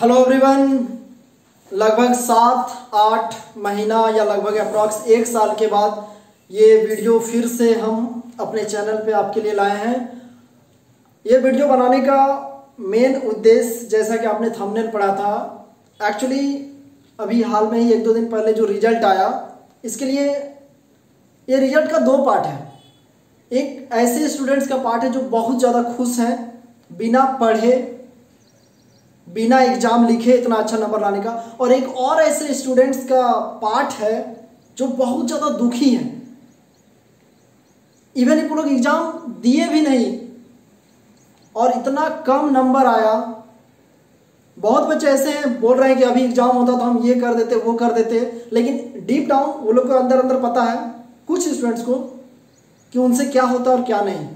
Hello everyone लगभग सात, आठ महीना या लगभग अप्रॉक्स एक साल के बाद ये वीडियो फिर से हम अपने चैनल पे आपके लिए लाए हैं। ये वीडियो बनाने का मेन उद्देश्य, जैसा कि आपने थंबनेल पढ़ा था एक्चुअली अभी हाल में ही एक दो दिन पहले जो रिज़ल्ट आया, इसके लिए ये रिज़ल्ट का दो पार्ट है। एक ऐसे स्टूडेंट्स का पार्ट है जो बहुत ज़्यादा खुश हैं, बिना पढ़े बिना एग्ज़ाम लिखे इतना अच्छा नंबर लाने का। और एक और ऐसे स्टूडेंट्स का पार्ट है, जो बहुत ज़्यादा दुखी हैं। इवन ये लोग एग्ज़ाम दिए भी नहीं। और इतना कम नंबर आया। बहुत बच्चे ऐसे हैं, बोल रहे हैं कि अभी एग्ज़ाम होता तो हम ये कर देते, वो कर देते। लेकिन डीप डाउन वो लोग को अंदर अंदर पता है, कुछ स्टूडेंट्स को, कि उनसे क्या होता और क्या नहीं।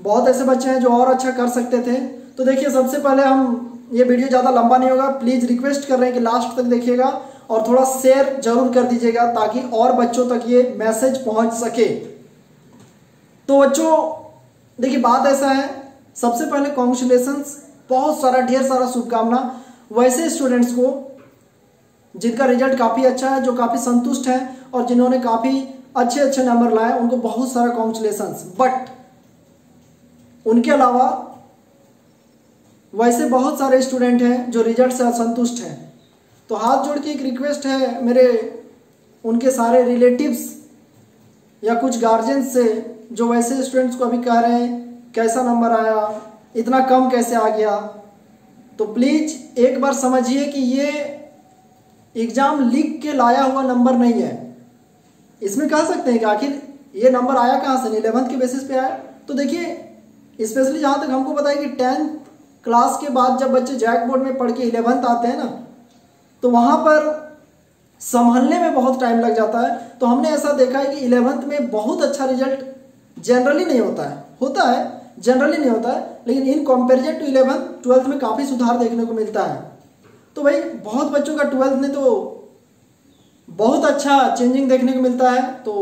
बहुत ऐसे बच्चे हैं जो और अच्छा कर सकते थे। तो देखिए, सबसे पहले हम ये वीडियो ज़्यादा लंबा नहीं होगा। प्लीज़ रिक्वेस्ट कर रहे हैं कि लास्ट तक देखिएगा और थोड़ा शेयर ज़रूर कर दीजिएगा ताकि और बच्चों तक ये मैसेज पहुँच सके। तो बच्चों, देखिए, बात ऐसा है। सबसे पहले कॉन्ग्रेचुलेशन बहुत सारा, ढेर सारा शुभकामना। वैसे स्टूडेंट्स को, जिनका रिज़ल्ट काफ़ी अच्छा है, जो काफ़ी संतुष्ट है और जिन्होंने काफ़ी अच्छे अच्छे नंबर लाए, उनको बहुत सारा कॉन्ग्रेचुलेशन बट उनके अलावा वैसे बहुत सारे स्टूडेंट हैं जो रिज़ल्ट से असंतुष्ट हैं। तो हाथ जोड़ के एक रिक्वेस्ट है मेरे उनके सारे रिलेटिव्स या कुछ गार्जियंस से, जो वैसे स्टूडेंट्स को अभी कह रहे हैं, कैसा नंबर आया, इतना कम कैसे आ गया? तो प्लीज़ एक बार समझिए कि ये एग्ज़ाम लिख के लाया हुआ नंबर नहीं है। इसमें कह सकते हैं कि आखिर ये नंबर आया कहाँ से? नहीं इलेवंथ के बेसिस पे आया। तो देखिए स्पेशली जहाँ तक हमको पता है कि टेंथ क्लास के बाद जब बच्चे जैक बोर्ड में पढ़ के इलेवंथ आते हैं ना तो वहाँ पर संभलने में बहुत टाइम लग जाता है। तो हमने ऐसा देखा है कि इलेवंथ में बहुत अच्छा रिज़ल्ट जनरली नहीं होता है। होता है जनरली नहीं होता है, लेकिन in comparison to eleventh twelfth में काफ़ी सुधार देखने को मिलता है। तो भाई, बहुत बच्चों का ट्वेल्थ में तो बहुत अच्छा चेंजिंग देखने को मिलता है। तो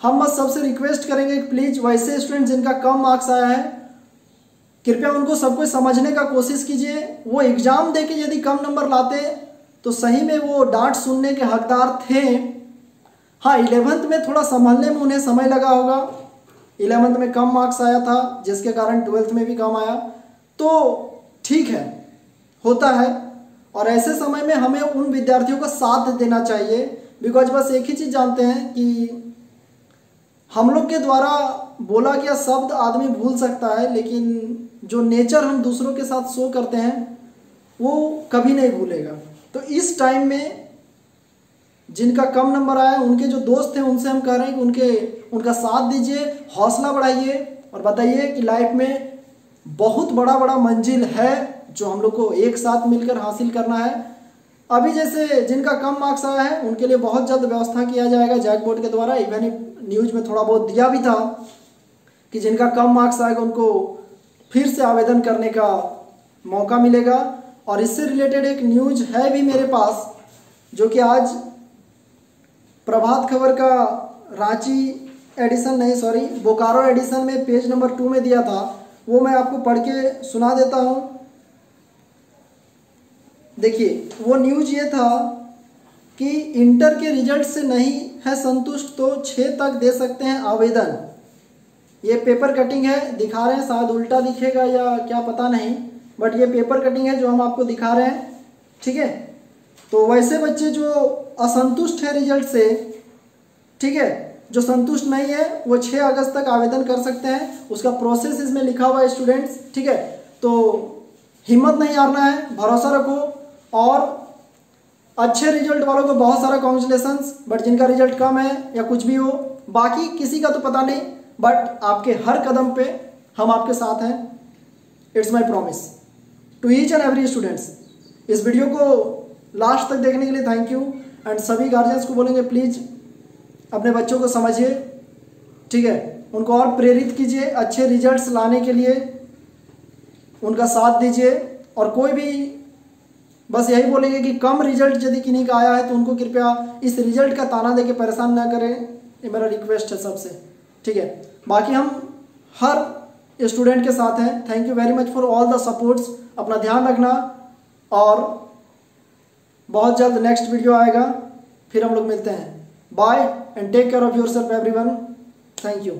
हम बस सबसे रिक्वेस्ट करेंगे प्लीज़ वैसे स्टूडेंट जिनका कम मार्क्स आया है कृपया उनको सब कुछ समझने का कोशिश कीजिए। वो एग्ज़ाम दे के यदि कम नंबर लाते तो सही में वो डांट सुनने के हकदार थे। हाँ इलेवेंथ में थोड़ा संभालने में उन्हें समय लगा होगा। इलेवंथ में कम मार्क्स आया था, जिसके कारण ट्वेल्थ में भी कम आया। तो ठीक है, होता है। और ऐसे समय में हमें उन विद्यार्थियों का साथ देना चाहिए। बिकॉज़ बस एक ही चीज़ जानते हैं कि हम लोग के द्वारा बोला गया शब्द आदमी भूल सकता है, लेकिन जो नेचर हम दूसरों के साथ शो करते हैं, वो कभी नहीं भूलेगा। तो इस टाइम में जिनका कम नंबर आया उनके जो दोस्त हैं, उनसे हम कह रहे हैं कि उनके, उनका साथ दीजिए, हौसला बढ़ाइए और बताइए कि लाइफ में बहुत बड़ा बड़ा मंजिल है जो हम लोग को एक साथ मिलकर हासिल करना है। अभी जैसे जिनका कम मार्क्स आया है, उनके लिए बहुत जल्द व्यवस्था किया जाएगा। जैक बोर्ड के द्वारा इवन न्यूज़ में थोड़ा बहुत दिया भी था कि जिनका कम मार्क्स आएगा, उनको फिर से आवेदन करने का मौका मिलेगा। और इससे रिलेटेड एक न्यूज़ है भी मेरे पास, जो कि आज प्रभात खबर का रांची एडिशन नहीं सॉरी बोकारो एडिशन में पेज नंबर टू में दिया था। वो मैं आपको पढ़ के सुना देता हूँ। देखिए, वो न्यूज़ ये था कि इंटर के रिज़ल्ट से नहीं है संतुष्ट तो छः तक दे सकते हैं आवेदन। ये पेपर कटिंग है, दिखा रहे हैं, शायद उल्टा दिखेगा या क्या पता नहीं बट ये पेपर कटिंग है जो हम आपको दिखा रहे हैं, ठीक है? तो वैसे बच्चे जो असंतुष्ट है रिज़ल्ट से, ठीक है? जो संतुष्ट नहीं है, वो 6 अगस्त तक आवेदन कर सकते हैं। उसका प्रोसेस इसमें लिखा हुआ है स्टूडेंट्स ठीक है? तो हिम्मत नहीं हारना है, भरोसा रखो, और अच्छे रिज़ल्ट वालों को बहुत सारा कॉन्ग्रेचुलेसन बट जिनका रिज़ल्ट कम है या कुछ भी हो, बाकी किसी का तो पता नहीं बट आपके हर कदम पे हम आपके साथ हैं। It's my promise to each and every students इस वीडियो को लास्ट तक देखने के लिए थैंक यू एंड सभी गार्जियंस को बोलेंगे प्लीज़ अपने बच्चों को समझिए। ठीक है? उनको और प्रेरित कीजिए, अच्छे रिजल्ट्स लाने के लिए। उनका साथ दीजिए। और कोई भी बस यही बोलेंगे कि कम रिज़ल्ट यदि किन्हीं का आया है तो उनको कृपया इस रिज़ल्ट का ताना दे के परेशान ना करें। ये मेरा रिक्वेस्ट है सबसे। ठीक है? बाकी हम हर स्टूडेंट के साथ हैं। Thank you very much for all the supports अपना ध्यान रखना और बहुत जल्द नेक्स्ट वीडियो आएगा। फिर हम लोग मिलते हैं। Bye and take care of yourself every one thank you